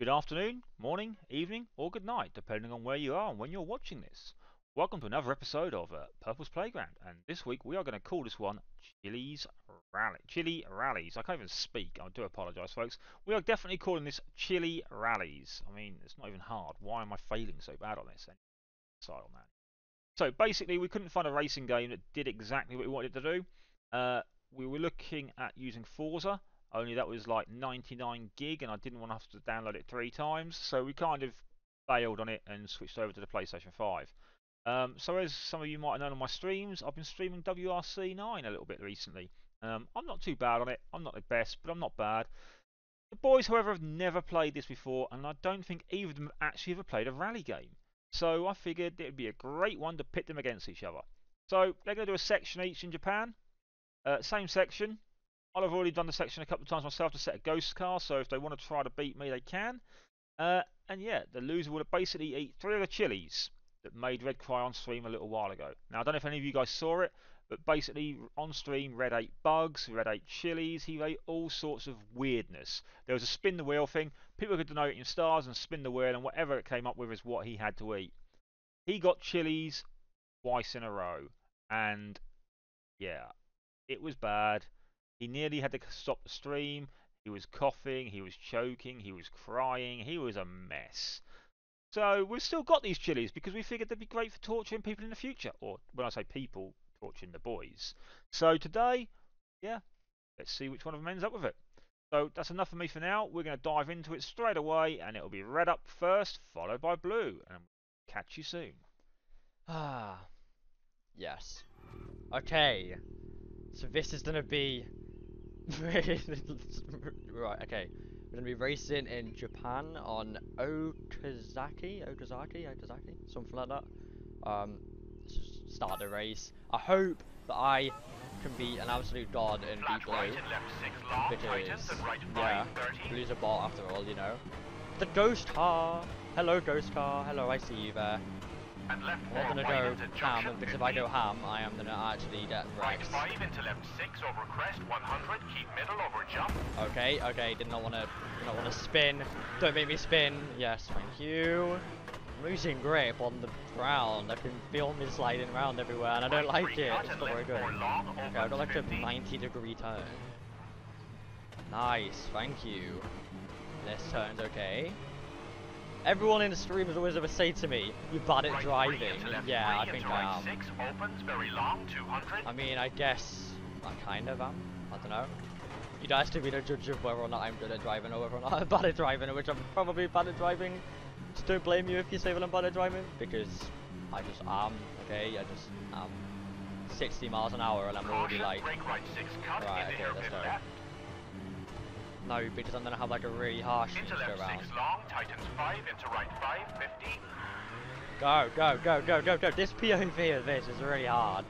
Good afternoon, morning, evening, or good night, depending on where you are and when you're watching this. Welcome to another episode of uh, Purple's Playground, and this week we are going to call this one Chili's Rally. Chili Rallies. I can't even speak. I do apologise, folks. We are definitely calling this Chili Rallies. I mean, it's not even hard. Why am I failing so bad on this? Side on that. So basically, we couldn't find a racing game that did exactly what we wanted to do. Uh, we were looking at using Forza, only that was like 99 gig, and I didn't want to have to download it three times, so we kind of bailed on it and switched over to the PlayStation 5. Um, so as some of you might have known on my streams, I've been streaming WRC9 a little bit recently. Um, I'm not too bad on it. I'm not the best, but I'm not bad. The boys, however, have never played this before, and I don't think either of them have actually ever played a rally game. So I figured it would be a great one to pit them against each other. So they're going to do a section each in Japan. Uh, same section. I've already done the section a couple of times myself to set a ghost car, so if they want to try to beat me, they can. Uh, and yeah, the loser will basically eat three of the chilies that made Red cry on stream a little while ago. Now, I don't know if any of you guys saw it, but basically on stream, Red ate bugs, Red ate chilies, he ate all sorts of weirdness. There was a spin the wheel thing. People could donate in stars and spin the wheel, and whatever it came up with is what he had to eat. He got chilies twice in a row, and yeah, it was bad. He nearly had to stop the stream. He was coughing, he was choking, he was crying, he was a mess. So we've still got these chilies because we figured they'd be great for torturing people in the future. Or when I say people, torturing the boys. So today, yeah, let's see which one of them ends up with it. So that's enough for me for now. We're going to dive into it straight away, and it'll be red up first, followed by blue. And catch you soon. Ah, yes. Okay, so this is gonna be right. Okay, we're gonna be racing in Japan on Okazaki, Okazaki, Okazaki, something like that. Um, start the race. I hope that I can be an absolute god and beat Blue. Right because, yeah, Blue's a bot after all, you know. The ghost car! Hello, ghost car. Hello, I see you there. And left I'm not gonna go ham, because if I go ham, I am gonna actually get wrecked. Right 5 into left 6 over crest 100, keep middle over jump. Okay, okay, did not wanna did not wanna spin. Don't make me spin. Yes, thank you. I'm losing grip on the ground. I can feel me sliding around everywhere and I don't like it. It's not very good. Okay, I got like a 90 degree turn. Nice, thank you. This turn's okay. Everyone in the stream has always ever said to me, you're bad at driving. Yeah, I think I am. Six, opens, very long, I mean, I guess I kind of am. I don't know. You'd have to be the judge of whether or not I'm good at driving or whether or not I'm bad at driving, which I'm probably bad at driving. Just don't blame you if you say that I'm bad at driving, because I just am, okay? I just am 60 miles an hour and I'm already like... Right, okay, let's go. No, because I'm gonna have like a really harsh into left go around. Six long, tightens five, into right five, 50. Go, go, go, go, go, go. This POV of this is really hard.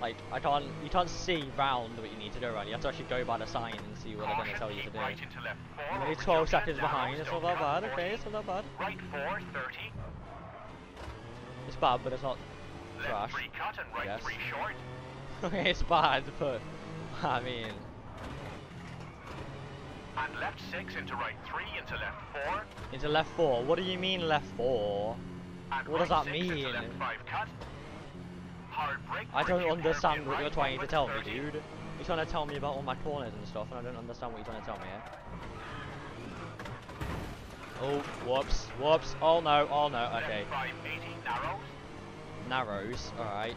Like, I can't, you can't see round what you need to do around. You have to actually go by the sign and see what they're going to tell you to do. Right into left four, Only 12 seconds behind, it's not that bad, okay, it's not that bad. Right 4, 30. It's bad, but it's not trash. Left cut and right yes. short. okay, it's bad, but, I mean, and left 6 into right 3 into left 4. Into left 4? What do you mean left 4? And what right does that mean? I don't understand what you're trying to tell me, dude. You're trying to tell me about all my corners and stuff, and I don't understand what you're trying to tell me, yeah? Oh, whoops, whoops, oh no, oh no, okay. narrows. Narrows, alright.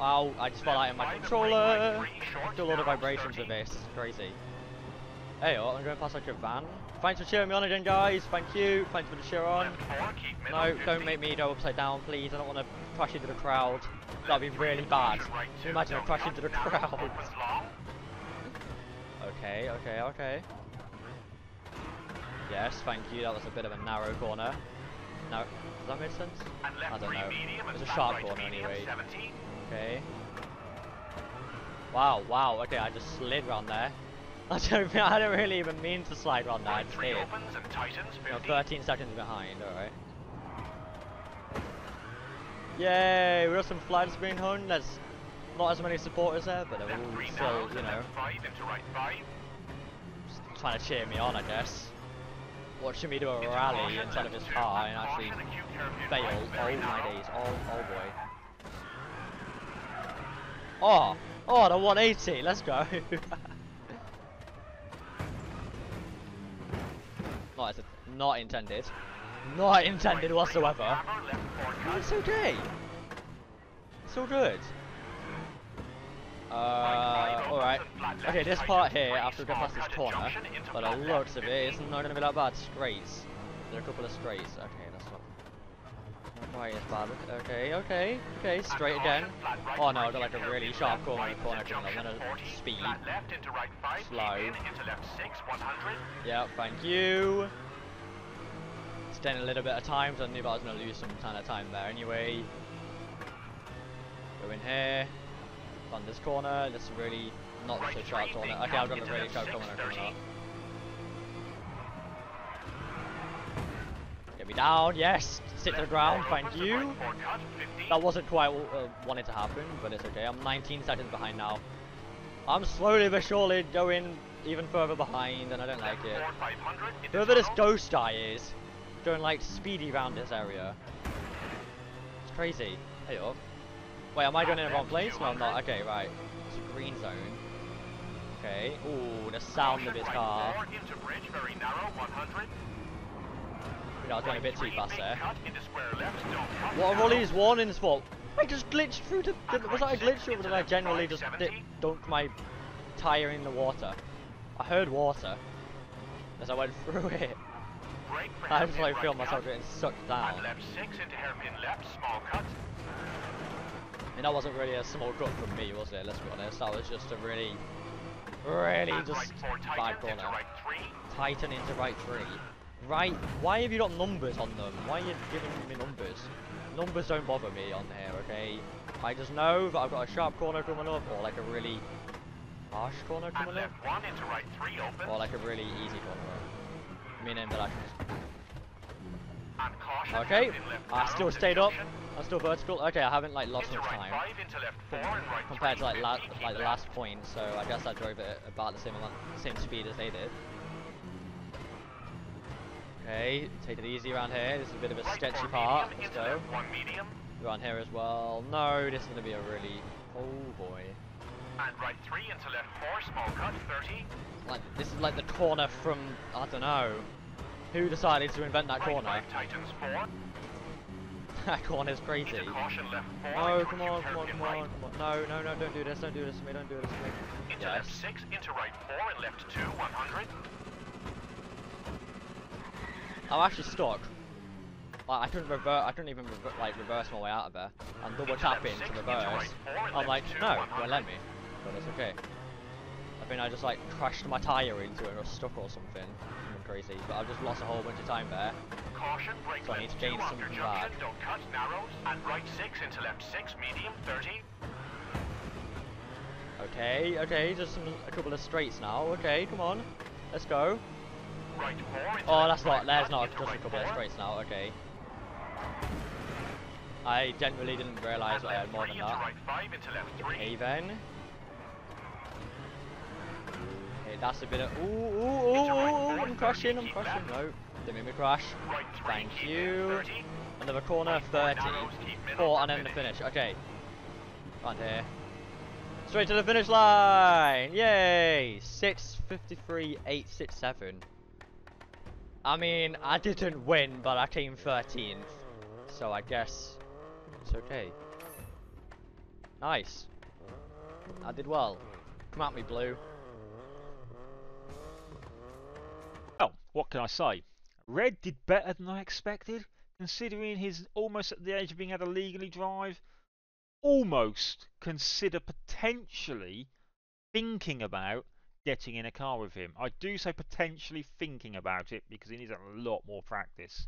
Oh, I just fell out of my controller. Do a lot of vibrations with this, it's crazy. Hey, I'm going past like a van. Thanks for cheering me on again, guys. Thank you. Thanks for the cheer on. No, don't make me go upside down, please. I don't want to crash into the crowd. That'd be really bad. Imagine I crash into the crowd? okay, okay, okay. Yes, thank you. That was a bit of a narrow corner. No, does that make sense? I don't know. It's a sharp corner anyway. Okay. Wow, wow. Okay, I just slid around there. I don't, I don't really even mean to slide on that, I just did. No, 13 seconds behind, alright. Yay, we got some flags being hung, there's not as many supporters there, but they're all still, you know, trying to cheer me on, I guess. watching me do a rally inside of his car and actually fail. Oh my days. Oh, oh boy. Oh, oh, the 180. Let's go. not, not intended. Not intended whatsoever. It's okay. It's all good. Uh, alright. Okay, this part here, after we go past this corner, but the looks of it, it's not gonna be that bad. Straights. There are a couple of straights. Okay, that's not, not quite as bad. Okay, okay, okay, straight again. Oh no, I got like a really sharp corner, corner coming up. I'm gonna speed. Slow. Yeah, thank you. Extend a little bit of time, so I knew I was gonna lose some kind of time there anyway. Go in here on this corner. This is really not right, so sharp corner. Okay, I've got a really sharp corner coming up. Get me down, yes! Sit to the ground, thank you! That wasn't quite what uh, wanted to happen, but it's okay. I'm 19 seconds behind now. I'm slowly but surely going even further behind, and I don't like it. Whoever this ghost guy is, going like speedy around this area. It's crazy. Hey up. Wait, am I going in the wrong place? No, I'm not. Okay, right. It's a green zone. Okay. Ooh, the sound of his car. You know, I was going a bit too fast there. What are all these warnings for? I just glitched through the... Was that a glitch or did I generally just dunk my tyre in the water? I heard water as I went through it. I just like feel myself getting sucked down. left six into hairpin left, small cut I mean, that wasn't really a small cut from me, was it? Let's be honest. That was just a really, really and just right bad corner. Right Tighten into right three. Right, why have you got numbers on them? Why are you giving me numbers? Numbers don't bother me on here, okay? I just know that I've got a sharp corner coming up, or like a really harsh corner coming up. Right or like a really easy corner. Meaning that I can Okay, I still stayed up. I'm still vertical. Okay, I haven't like lost much time compared to like la like the last point. So I guess I drove it about the same amount, same speed as they did. Okay, take it easy around here. This is a bit of a sketchy part. Let's go. Around here as well. No, this is gonna be a really. Oh boy. And right three into left four, small cut, 30. Like this is like the corner from I don't know. Who decided to invent that corner? that corner's crazy. Oh, come on, come on, come on, come on. No, no, no, don't do this, don't do this to me, don't do this to me. Into yes. left 6, into right 4, and left 2, 100. I'm actually stuck. Like, I couldn't revert, I couldn't even rever like reverse my way out of there. I'm double tapping to reverse. Right I'm like, no, it won't let me. But it's okay. I think I just like crashed my tyre into it or stuck or something crazy, but I've just lost a whole bunch of time there. Caution, brake so I need to gain. Don't cut, narrows, and right 6 into left 6, medium, 30. Okay, okay, just some, a couple of straights now. Okay, come on. Let's go. Right oh, that's not, there's not just a couple of straights now, okay. I genuinely didn't realise I had more than that. Okay then. That's a bit of... Ooh, ooh, ooh, ooh, I'm crashing, I'm crashing. No, didn't make me crash. Thank you. Another corner, 30. Four, and then the finish. Okay. Right here. Straight to the finish line! Yay! 6.53.867. I mean, I didn't win, but I came 13th. So I guess it's okay. Nice. I did well. Come at me, Blue. What can I say? Red did better than I expected, considering he's almost at the age of being able to legally drive. Almost consider potentially thinking about getting in a car with him. I do say potentially thinking about it because he needs a lot more practice.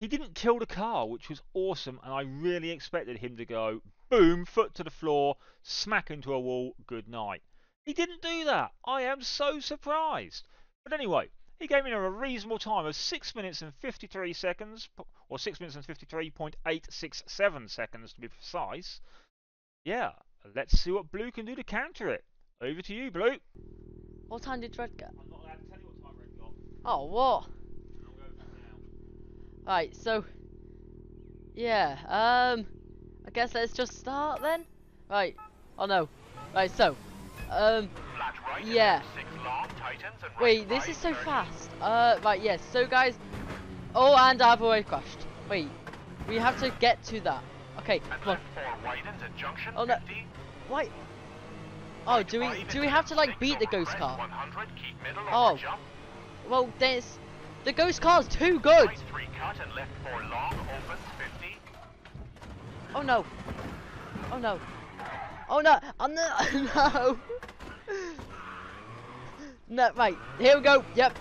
He didn't kill the car, which was awesome, and I really expected him to go boom, foot to the floor, smack into a wall, good night. He didn't do that. I am so surprised. But anyway, he gave me a reasonable time of 6 minutes and 53 seconds, or 6 minutes and 53.867 seconds to be precise. Yeah, let's see what Blue can do to counter it. Over to you, Blue. What time did Red get? I'm not allowed to tell you what time Red got. Oh, what? Right, so yeah, um I guess let's just start then. Right. Oh no. Right, so um Yeah. long, tightens right wait, this is so 30. fast. Uh right, yes. So guys Oh and I've already crashed. Wait. We have to get to that. Okay, come on. four widens at junction Oh, no. 50. Why Oh, do we do we have to like beat the ghost car? 100, keep middle Oh. Well, there's the ghost car's too good. Right three cut and left four long, opens 50. Oh no. Oh no. Oh no. Oh no. no. no. Right. Here we go. Yep.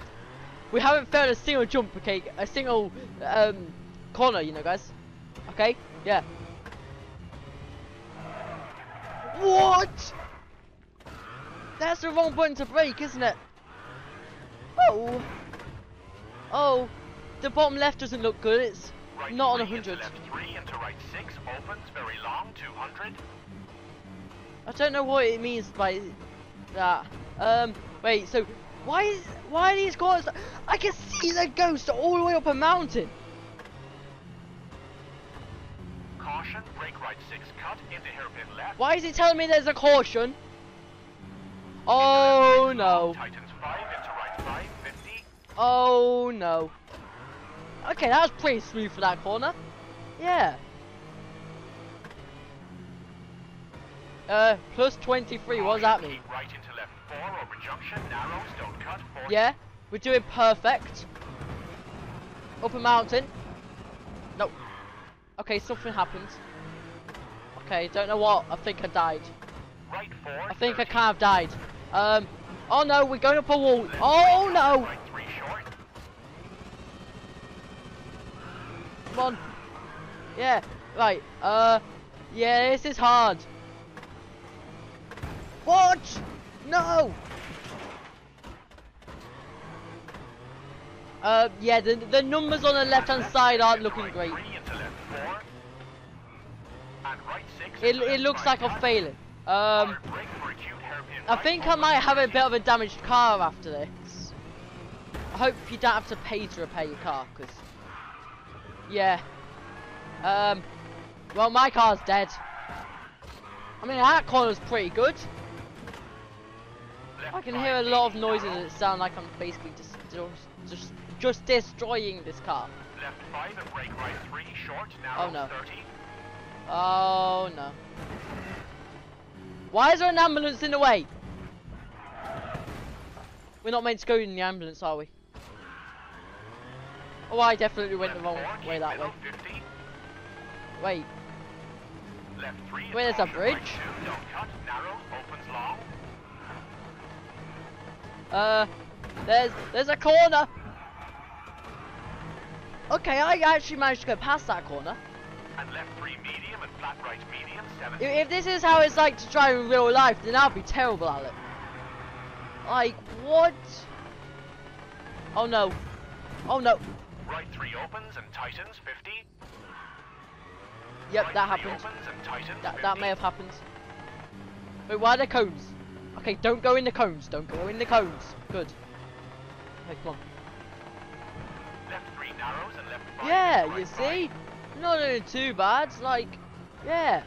We haven't failed a single jump. Okay. A single um corner. You know, guys. Okay. Yeah. What? That's the wrong button to break, isn't it? Oh. Oh. The bottom left doesn't look good. It's Right not on three 100. Left three into right six, opens very long, 200. I don't know what it means by that. Um, wait, so why is why are these corners? I can see the ghost all the way up a mountain. Caution, brake right six cut into hairpin left. Why is it telling me there's a caution? Oh no! Tightens five into right five, 50. Oh no! Okay, that was pretty smooth for that corner. Yeah. Uh, plus 23. What does that mean? Right into left four over junction, narrows, don't cut. 40. Yeah, we're doing perfect. Up a mountain. No. Okay, something happened. Okay, don't know what. I think I died. Right four. I think I 30. kind of died. Um. Oh no, we're going up a wall. Oh no! Right three short. Come on. Yeah. Right. Uh. Yeah, this is hard. What? No. Uh. Yeah. The the numbers on the left hand side aren't looking great. It, it looks like I'm failing. Um, I think I might have a bit of a damaged car after this. I hope you don't have to pay to repair your car, cause yeah. Um, well, my car's dead. I mean, that corner's pretty good. I can hear a lot of 80 noises narrow. that sound like I'm basically just just just, just destroying this car. Left five and brake right three short. Oh, no. 30. Oh no. Why is there an ambulance in the way? We're not meant to go in the ambulance, are we? Oh, I definitely went the wrong way that way. 50. Wait, Left three. Wait, there's a bridge? Uh, there's there's a corner. Okay, I actually managed to go past that corner. And left three medium and flat right medium. 70. If, if this is how it's like to drive in real life, then I'll be terrible at it. Like, what? Oh no. Oh no. Right three opens and tightens. 50. Yep, right that happened. Opens and tightens. That, that may have happened. Wait, why are there cones? Okay, don't go in the cones. Don't go in the cones. Good. Okay, come on. Left three narrows and left five. Yeah, into you see? five. Not doing too bad. Like, yeah.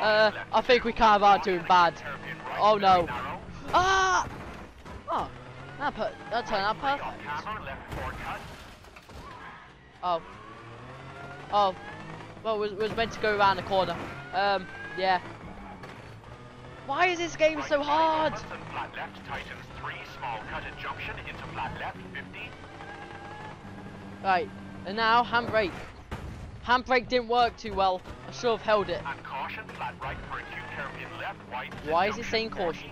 Uh, I think we kind of are doing bad. right, Oh, no. Ah! Oh, that, per that turned out perfect. camera, left four cut. Oh. Oh. Well, was was meant to go around the corner. Um, yeah. Why is this game so hard? opens and flat left tightens three, small cut at junction into flat left, 50. Right, and now handbrake. Handbrake didn't work too well. I should have held it. Caution, right left, Why is it saying caution?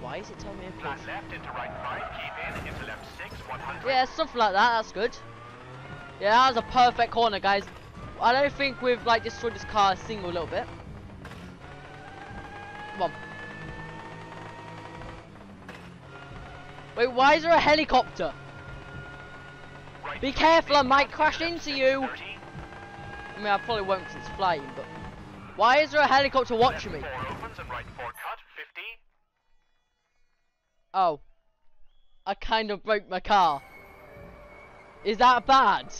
Why is it telling me a caution? into right five, in, left six, 100. Yeah, something like that. That's good. Yeah, that was a perfect corner, guys. I don't think we've like destroyed this car a single little bit. Come on. Wait, why is there a helicopter? Right Be careful, I might crash into you. I mean, I probably won't because it's flying, but why is there a helicopter watching me? Left four opens and right four cut, 50. Oh, I kind of broke my car. Is that bad?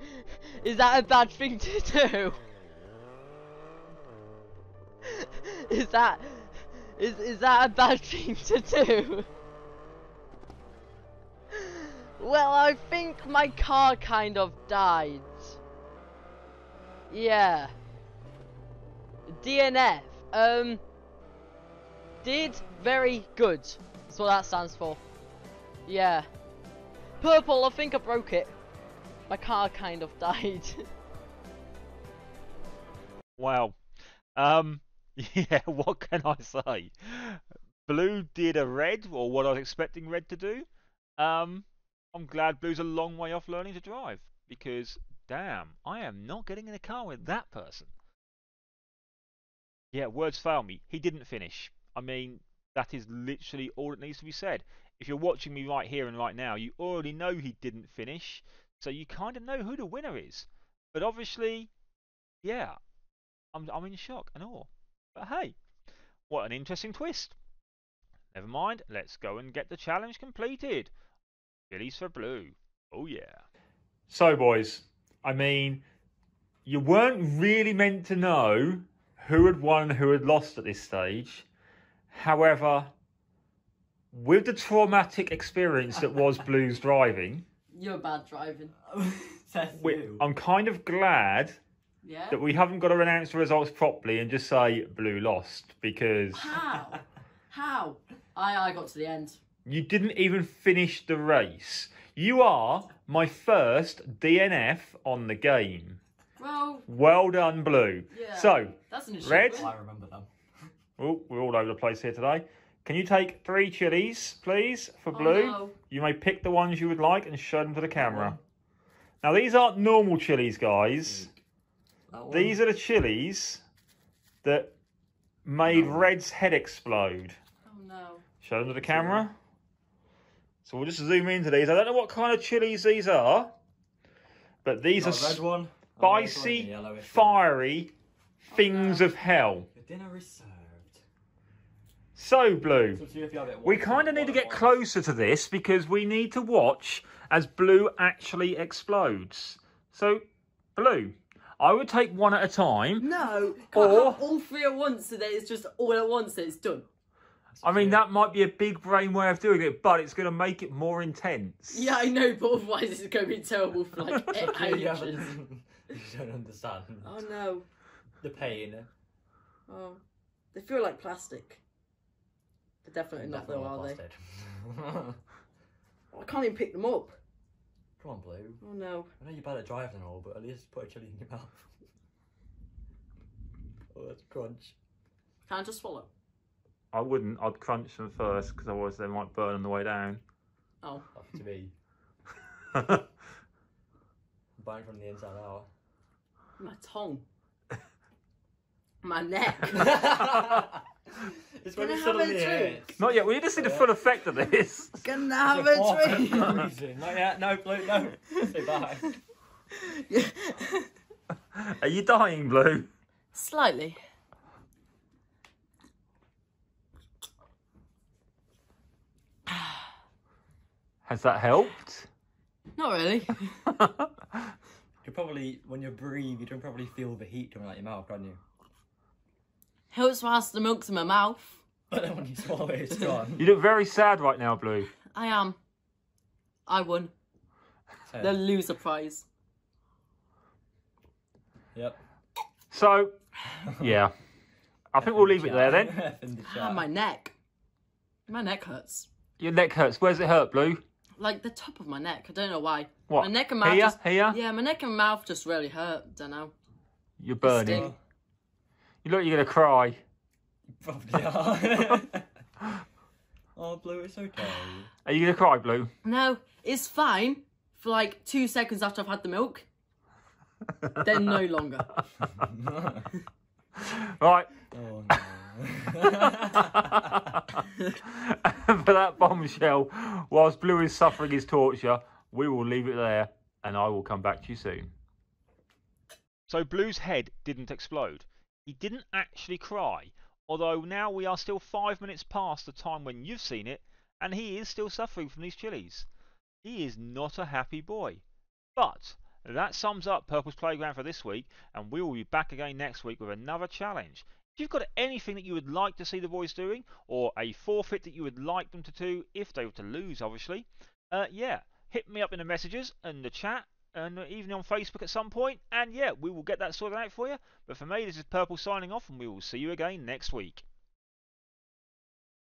Is that a bad thing to do? Is that is is that a bad thing to do? Well, I think my car kind of died. Yeah. DNF. Um. Did very good. That's what that stands for. Yeah. Purple, I think I broke it. My car kind of died. Wow. Um, yeah, what can I say? Blue did a red, or what I was expecting red to do. Um, I'm glad Blue's a long way off learning to drive because, damn, I am not getting in a car with that person. Yeah, words fail me. He didn't finish. I mean, that is literally all that needs to be said. If you're watching me right here and right now, you already know he didn't finish, so you kind of know who the winner is. But obviously, yeah, I'm, I'm in shock and awe. But hey, what an interesting twist. Never mind, let's go and get the challenge completed. Billy's for blue. Oh yeah. So, boys, I mean, you weren't really meant to know who had won and who had lost at this stage. However, with the traumatic experience that was Blue's driving, You're bad driving. Says we, you. I'm kind of glad Yeah. that we haven't got to announce the results properly and just say Blue lost because How? How? I I got to the end. you didn't even finish the race. You are my first DNF on the game. Well, Well done, Blue. Yeah. So, that's an Red? I remember them. oh, we're all over the place here today. Can you take three chilies, please, for Oh, Blue? no. You may pick the ones you would like and show them to the camera. Oh. Now, these aren't normal chilies, guys. That one. These are the chilies that made Red's head explode. Oh no. Show them to the camera. So we'll just zoom into these. I don't know what kind of chilies these are, but these Got are red one. a red one, and spicy, a yellowish one. fiery things no. of hell. Your dinner is served. So, Blue, So see if you have it we kind of need to get closer to this because we need to watch as Blue actually explodes. So, Blue, I would take one at a time. No, can't Or- have all three at once so that it's just all at once that it's done. I mean, that might be a big brain way of doing it, but it's going to make it more intense. Yeah, I know, but otherwise it's going to be terrible for like Yeah, you, ages. haven't- you don't understand Oh no. the pain. Oh, they feel like plastic. They're definitely not though, are they? Definitely I can't even pick them up. Come on, Blue. Oh no. I know you're bad at driving and all, but at least put a chili in your mouth. oh, that's crunch. Can I just swallow? I wouldn't. I'd crunch them first because otherwise they might burn on the way down. Oh. Up to me. Burn from the inside out. My tongue. My neck. it's Can when I it have suddenly a drink? hits. Not yet. We need to see the full effect of this. Can I have a fucking drink? freezing. Not yet. No, Blue, no. Say bye. Are you dying, Blue? Slightly. Has that helped? Not really. You probably, when you breathe, you don't probably feel the heat coming out your mouth, can you? Helps whilst the milk's in my mouth. But then when you swallow it, it's gone. You look very sad right now, Blue. I am. I won. So, The loser prize. Yep. So, yeah. I think we'll leave it there then. In the Ah, my neck. My neck hurts. Your neck hurts. Where's it hurt, Blue? Like the top of my neck. I don't know why. What? My neck and mouth Here? just Here? Yeah, my neck and mouth just really hurt. Don't know. You're burning. Sting. You look, you're gonna cry. Probably are. oh, Blue, it's okay. Are you gonna cry, Blue? No, it's fine for like two seconds after I've had the milk. then no longer. Right. Oh, no. for that bombshell, whilst Blue is suffering his torture, we will leave it there, and I will come back to you soon. So Blue's head didn't explode. He didn't actually cry, although now we are still five minutes past the time when you've seen it, and he is still suffering from these chilies. he is not a happy boy. But that sums up Purple's Playground for this week, and we will be back again next week with another challenge. If you've got anything that you would like to see the boys doing, or a forfeit that you would like them to do if they were to lose, obviously, uh, yeah, hit me up in the messages and the chat, and even on Facebook at some point. and yeah, we will get that sorted out for you. But for me, this is Purple signing off, and we will see you again next week.